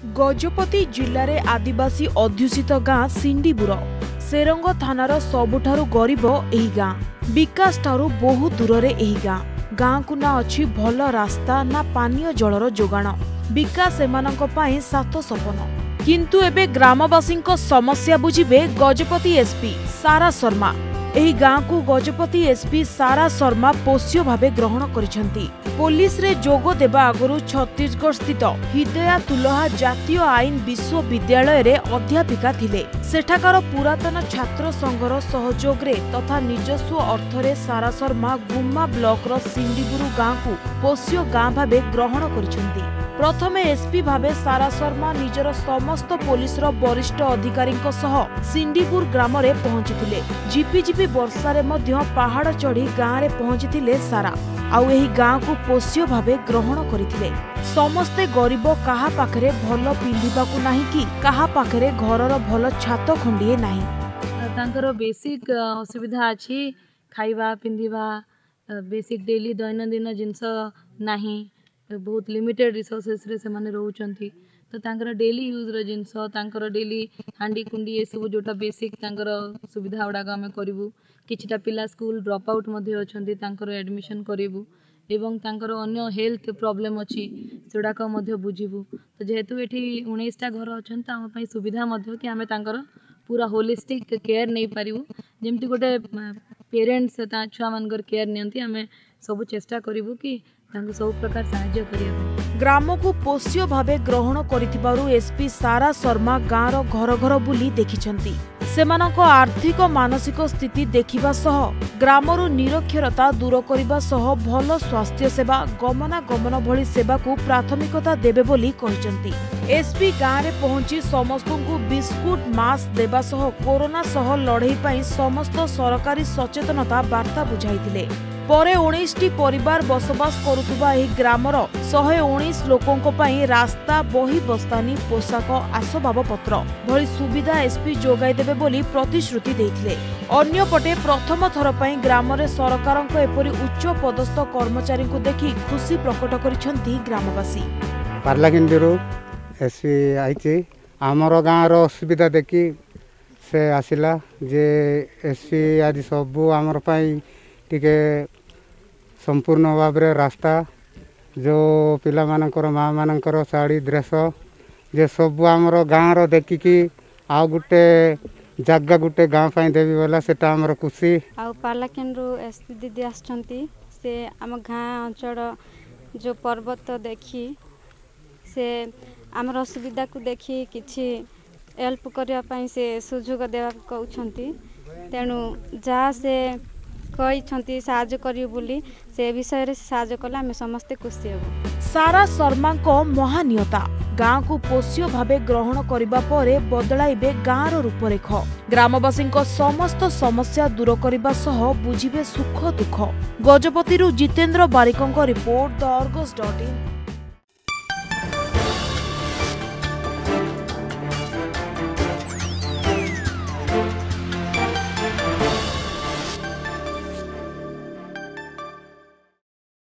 ଗଜପତି ଜିଲ୍ଲାରେ ଆଦିବାସୀ ଅଧ୍ୟୁଷିତ ଗାଁ ସିଣ୍ଡିବୁର। ସେରଙ୍ଗ ଥାନାର ସବୁଠାରୁ ଗରିବ ଏହି ଗାଁ। ବିକାଶଠାରୁ ବହୁ ଦୂରରେ ଏହି ଗାଁ। ଗାଁକୁ ନା ଅଛି ଭଲ ରାସ୍ତା ନା ପାନୀୟ ଜଳର ଯୋଗାଣ। ବିକାଶ ଏମାନଙ୍କ ପାଇଁ ସାତ ସପନ। କିନ୍ତୁ ଏବେ ଗ୍ରାମବାସୀଙ୍କ ସମସ୍ୟା ବୁଝିବେ ଗଜପତି ଏସ୍ପି ସାରା ଶର୍ମା। ଏହି ଗାଁକୁ ଗଜପତି ଏସ୍ପି ସାରା ଶର୍ମା ପୋଷ୍ୟ ଭାବେ ଗ୍ରହଣ କରିଛନ୍ତି। ପୋଲିସରେ ଯୋଗ ଦେବା ଆଗରୁ ଛତିଶଗଡ଼ ସ୍ଥିତ ହିଦୟାତୁଲହା ଜାତୀୟ ଆଇନ ବିଶ୍ୱବିଦ୍ୟାଳୟରେ ଅଧ୍ୟାପିକା ଥିଲେ। ସେଠାକାର ପୁରାତନ ଛାତ୍ର ସଂଘର ସହଯୋଗରେ ତଥା ନିଜସ୍ୱ ଅର୍ଥରେ ସାରା ଶର୍ମା ଗୁମ୍ମା ବ୍ଲକର ସିଣ୍ଡିଗୁରୁ ଗାଁକୁ ପୋଷ୍ୟ ଗାଁ ଭାବେ ଗ୍ରହଣ କରିଛନ୍ତି। ପ୍ରଥମେ ଏସ୍ପି ଭାବେ ସାରା ଶର୍ମା ନିଜର ସମସ୍ତ ପୋଲିସର ବରିଷ୍ଠ ଅଧିକାରୀଙ୍କ ସହ ସିଣ୍ଡିପୁର ଗ୍ରାମରେ ପହଞ୍ଚିଥିଲେ। ଝିପିଝିପି ବର୍ଷାରେ ମଧ୍ୟ ପାହାଡ଼ ଚଢ଼ି ଗାଁରେ ପହଞ୍ଚିଥିଲେ ସାରା। ଆଉ ଏହି ଗାଁକୁ ପୋଷ୍ୟ ଭାବେ ଗ୍ରହଣ କରିଥିଲେ। ସମସ୍ତେ ଗରିବ କାହା ପାଖରେ ଭଲ ପିନ୍ଧିବାକୁ ନାହିଁ କି କାହା ପାଖରେ ଘରର ଭଲ ଛାତ ଖଣ୍ଡିଏ ନାହିଁ। ତାଙ୍କର ବେସିକ୍ ଅସୁବିଧା ଅଛି। ଖାଇବା ପିନ୍ଧିବା ବେସିକ୍ ଡେଲି ଦୈନନ୍ଦିନ ଜିନିଷ ନାହିଁ। ବହୁତ ଲିମିଟେଡ଼ ରିସୋର୍ସେସରେ ସେମାନେ ରହୁଛନ୍ତି। ତ ତାଙ୍କର ଡେଲି ୟୁଜ୍ର ଜିନିଷ ତାଙ୍କର ଡେଲି ହାଣ୍ଡି କୁଣ୍ଡି ଏସବୁ ଯେଉଁଟା ବେସିକ୍ ତାଙ୍କର ସୁବିଧା ଗୁଡ଼ାକ ଆମେ କରିବୁ। କିଛିଟା ପିଲା ସ୍କୁଲ ଡ୍ରପ୍ ଆଉଟ୍ ମଧ୍ୟ ଅଛନ୍ତି ତାଙ୍କର ଆଡ଼ମିସନ୍ କରିବୁ ଏବଂ ତାଙ୍କର ଅନ୍ୟ ହେଲ୍ଥ ପ୍ରୋବ୍ଲେମ୍ ଅଛି ସେଗୁଡ଼ାକ ମଧ୍ୟ ବୁଝିବୁ। ତ ଯେହେତୁ ଏଠି ଉଣେଇଶଟା ଘର ଅଛନ୍ତି ତ ଆମ ପାଇଁ ସୁବିଧା ମଧ୍ୟ କି ଆମେ ତାଙ୍କର ପୁରା ହୋଲିଷ୍ଟିକ୍ କେୟାର ନେଇପାରିବୁ। ଯେମିତି ଗୋଟେ ପେରେଣ୍ଟସ୍ ତା ଛୁଆମାନଙ୍କର କେୟାର ନିଅନ୍ତି ଆମେ ସବୁ ଚେଷ୍ଟା କରିବୁ କି ତାଙ୍କୁ ସବୁ ପ୍ରକାର ସାହାଯ୍ୟ କରିବା ପାଇଁ। ଗ୍ରାମକୁ ପୋଷ୍ୟ ଭାବେ ଗ୍ରହଣ କରିଥିବାରୁ ଏସ୍ପି ସାରା ଶର୍ମା ଗାଁର ଘର ଘର ବୁଲି ଦେଖିଛନ୍ତି। ସେମାନଙ୍କ ଆର୍ଥିକ ମାନସିକ ସ୍ଥିତି ଦେଖିବା ସହ ଗ୍ରାମରୁ ନିରକ୍ଷରତା ଦୂର କରିବା ସହ ଭଲ ସ୍ୱାସ୍ଥ୍ୟ ସେବା ଗମନାଗମନ ଭଳି ସେବାକୁ ପ୍ରାଥମିକତା ଦେବେ ବୋଲି କହିଛନ୍ତି। ଏସ୍ପି ଗାଁରେ ପହଞ୍ଚି ସମସ୍ତଙ୍କୁ ବିସ୍କୁଟ ମାସ୍କ ଦେବା ସହ କରୋନା ସହ ଲଢ଼େଇ ପାଇଁ ସମସ୍ତ ସରକାରୀ ସଚେତନତା ବାର୍ତ୍ତା ବୁଝାଇଥିଲେ। ପରେ ଉଣେଇଶଟି ପରିବାର ବସବାସ କରୁଥିବା ଏହି ଗ୍ରାମର ଶହେ ଉଣେଇଶ ଲୋକଙ୍କ ପାଇଁ ରାସ୍ତା ବହି ବସ୍ତାନୀ ପୋଷାକ ଆସବାବପତ୍ର ଭଳି ସୁବିଧା ଏସ୍ପି ଯୋଗାଇ ଦେବେ ବୋଲି ପ୍ରତିଶ୍ରୁତି ଦେଇଥିଲେ। ଅନ୍ୟପଟେ ପ୍ରଥମ ଥର ପାଇଁ ଗ୍ରାମରେ ସରକାରଙ୍କ ଏପରି ଉଚ୍ଚ ପଦସ୍ଥ କର୍ମଚାରୀଙ୍କୁ ଦେଖି ଖୁସି ପ୍ରକଟ କରିଛନ୍ତି ଗ୍ରାମବାସୀ। ପାର୍ଲାକିଣ୍ଡିରୁ ଏସ୍ ପି ଆଇଛି ଆମର ଗାଁର ଅସୁବିଧା ଦେଖି ସେ ଆସିଲା ଯେ ଏସ୍ ପି ଆଜି ସବୁ ଆମର ପାଇଁ ଟିକେ ସମ୍ପୂର୍ଣ୍ଣ ଭାବରେ ରାସ୍ତା ଯେଉଁ ପିଲାମାନଙ୍କର ମାଆମାନଙ୍କର ଶାଢ଼ୀ ଡ୍ରେସ ଯେ ସବୁ ଆମର ଗାଁର ଦେଖିକି ଆଉ ଗୋଟେ ଜାଗା ଗୋଟେ ଗାଁ ପାଇଁ ଦେବି ବୋଲା ସେଟା ଆମର ଖୁସି। ଆଉ ପାର୍ଲାକେଣ୍ଡରୁ ଏସ୍ ପି ଦିଦି ଆସିଛନ୍ତି। ସେ ଆମ ଗାଁ ଅଞ୍ଚଳ ଯେଉଁ ପର୍ବତ ଦେଖି ସେ ଆମର ଅସୁବିଧାକୁ ଦେଖି କିଛି ହେଲ୍ପ କରିବା ପାଇଁ ସେ ସୁଯୋଗ ଦେବାକୁ କହୁଛନ୍ତି। ତେଣୁ ଯାହା ସେ କହିଛନ୍ତି ସାହାଯ୍ୟ କରିବେ ବୋଲି। ସେ ବିଷୟରେ ସାହାଯ୍ୟ କଲେ ଆମେ ସମସ୍ତେ ଖୁସି ହେବୁ। ସାରା ଶର୍ମାଙ୍କ ମହାନୀୟତା ଗାଁକୁ ପୋଷ୍ୟ ଭାବେ ଗ୍ରହଣ କରିବା ପରେ ବଦଳାଇବେ ଗାଁର ରୂପରେଖ। ଗ୍ରାମବାସୀଙ୍କ ସମସ୍ତ ସମସ୍ୟା ଦୂର କରିବା ସହ ବୁଝିବେ ସୁଖ ଦୁଃଖ। ଗଜପତିରୁ ଜିତେନ୍ଦ୍ର ବାରିକଙ୍କ report the Argus dot in.